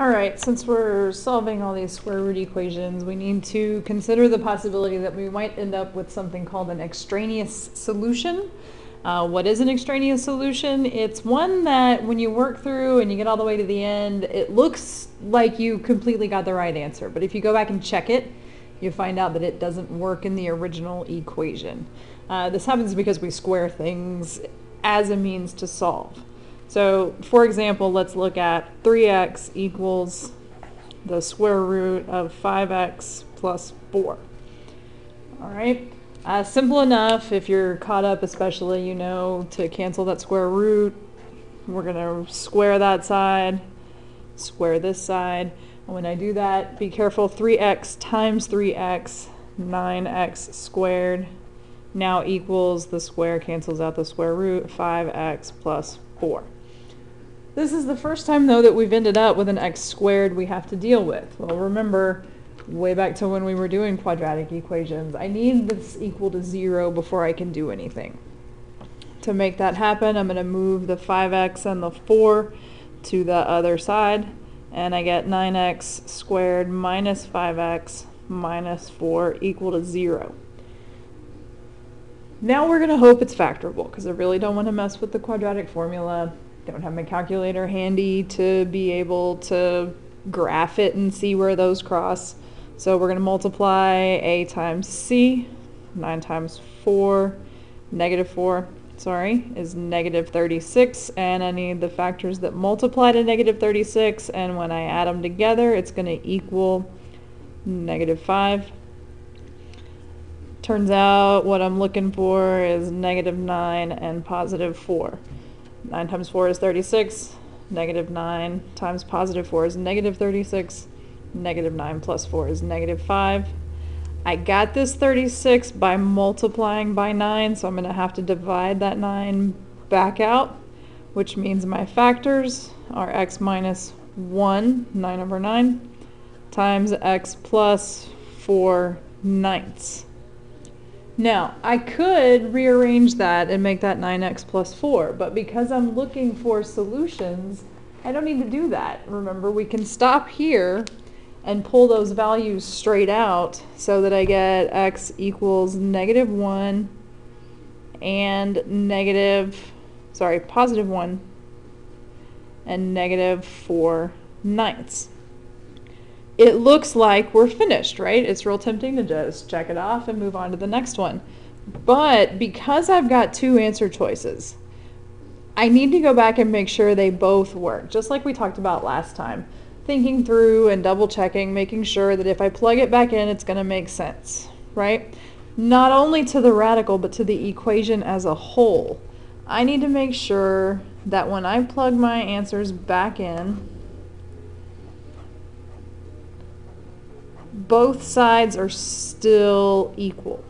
All right, since we're solving all these square root equations, we need to consider the possibility that we might end up with something called an extraneous solution. Uh, what is an extraneous solution? It's one that when you work through and you get all the way to the end, it looks like you completely got the right answer. But if you go back and check it, you find out that it doesn't work in the original equation. Uh, this happens because we square things as a means to solve. So for example, let's look at 3x equals the square root of 5x plus 4. All right, uh, simple enough. If you're caught up especially, you know to cancel that square root. We're going to square that side, square this side. And when I do that, be careful, 3x times 3x, 9x squared, now equals the square cancels out the square root, 5x plus 4. This is the first time, though, that we've ended up with an x squared we have to deal with. Well, remember, way back to when we were doing quadratic equations, I need this equal to 0 before I can do anything. To make that happen, I'm going to move the 5x and the 4 to the other side, and I get 9x squared minus 5x minus 4 equal to 0. Now we're going to hope it's factorable, because I really don't want to mess with the quadratic formula don't have my calculator handy to be able to graph it and see where those cross. So we're going to multiply a times c, 9 times 4, negative 4, sorry, is negative 36, and I need the factors that multiply to negative 36, and when I add them together, it's going to equal negative 5. Turns out what I'm looking for is negative 9 and positive 4. 9 times 4 is 36. Negative 9 times positive 4 is negative 36. Negative 9 plus 4 is negative 5. I got this 36 by multiplying by 9, so I'm going to have to divide that 9 back out, which means my factors are x minus 1, 9 over 9, times x plus 4 ninths. Now, I could rearrange that and make that 9x plus 4, but because I'm looking for solutions, I don't need to do that. Remember, we can stop here and pull those values straight out so that I get x equals negative 1 and negative, sorry, positive 1 and negative 4 ninths it looks like we're finished, right? It's real tempting to just check it off and move on to the next one. But because I've got two answer choices, I need to go back and make sure they both work, just like we talked about last time. Thinking through and double checking, making sure that if I plug it back in, it's going to make sense, right? Not only to the radical, but to the equation as a whole. I need to make sure that when I plug my answers back in, both sides are still equal.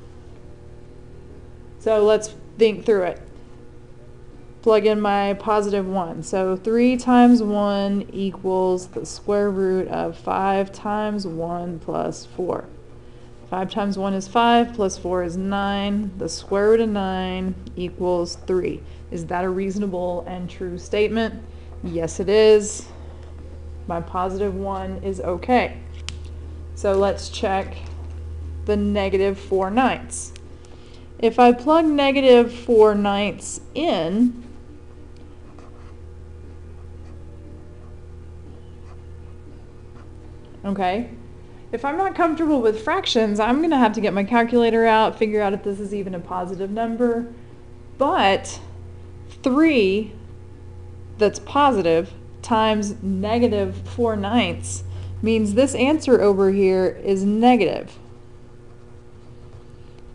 So let's think through it. Plug in my positive 1. So 3 times 1 equals the square root of 5 times 1 plus 4. 5 times 1 is 5, plus 4 is 9. The square root of 9 equals 3. Is that a reasonable and true statement? Yes, it is. My positive 1 is okay. So let's check the negative 4 ninths. If I plug negative 4 ninths in, okay, if I'm not comfortable with fractions, I'm going to have to get my calculator out, figure out if this is even a positive number. But 3 that's positive times negative 4 ninths means this answer over here is negative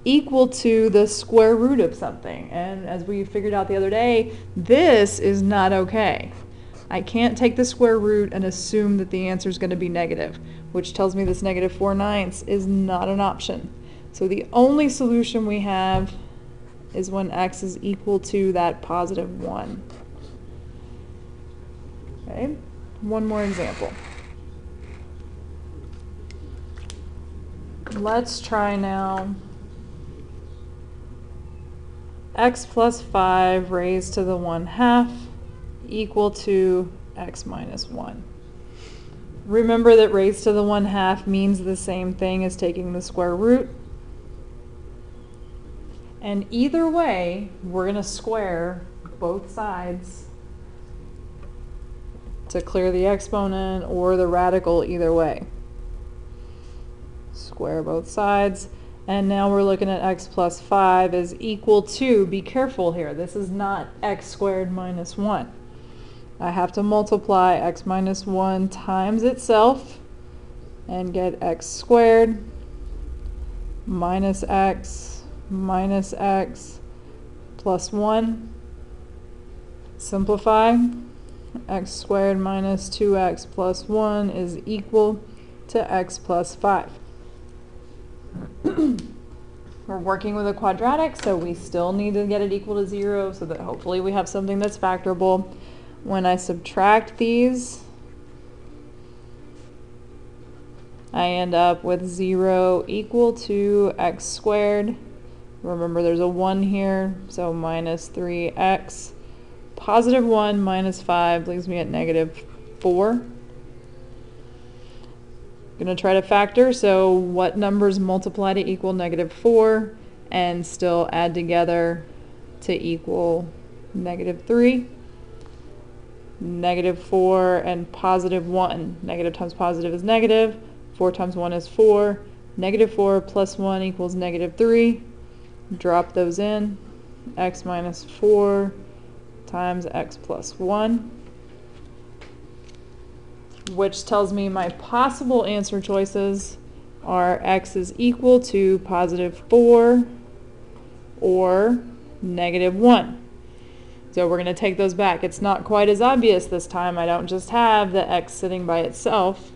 equal to the square root of something. And as we figured out the other day, this is not okay. I can't take the square root and assume that the answer is going to be negative, which tells me this negative 4 ninths is not an option. So the only solution we have is when x is equal to that positive 1. Okay, one more example. Let's try now x plus 5 raised to the 1 half equal to x minus 1. Remember that raised to the 1 half means the same thing as taking the square root. And either way, we're going to square both sides to clear the exponent or the radical either way. Square both sides. And now we're looking at x plus 5 is equal to, be careful here, this is not x squared minus 1. I have to multiply x minus 1 times itself and get x squared minus x minus x plus 1. Simplify. x squared minus 2x plus 1 is equal to x plus 5. We're working with a quadratic, so we still need to get it equal to 0 so that hopefully we have something that's factorable. When I subtract these, I end up with 0 equal to x squared. Remember there's a 1 here, so minus 3x. Positive 1 minus 5 leaves me at negative 4. Going to try to factor, so what numbers multiply to equal negative 4 and still add together to equal negative 3? Negative 4 and positive 1. Negative times positive is negative. 4 times 1 is 4. Negative 4 plus 1 equals negative 3. Drop those in. x minus 4 times x plus 1 which tells me my possible answer choices are x is equal to positive 4 or negative 1. So we're going to take those back. It's not quite as obvious this time. I don't just have the x sitting by itself.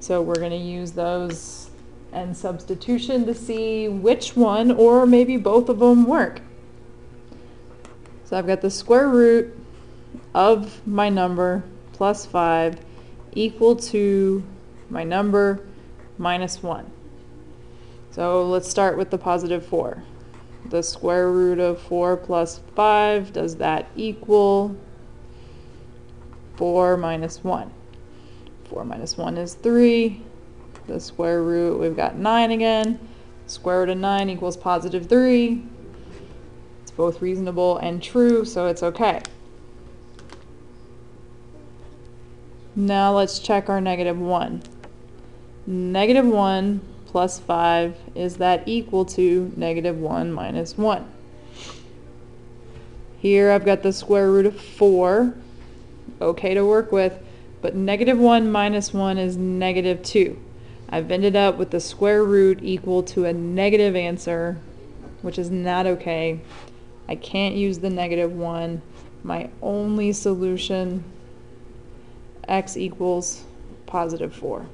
So we're going to use those and substitution to see which one or maybe both of them work. So I've got the square root of my number plus 5 equal to my number minus 1. So let's start with the positive 4. The square root of 4 plus 5, does that equal 4 minus 1? 4 minus 1 is 3. The square root, we've got 9 again. Square root of 9 equals positive 3. It's both reasonable and true, so it's okay. Now let's check our negative 1. Negative 1 plus 5, is that equal to negative 1 minus 1? Here I've got the square root of 4, okay to work with, but negative 1 minus 1 is negative 2. I've ended up with the square root equal to a negative answer, which is not okay. I can't use the negative 1. My only solution x equals positive 4.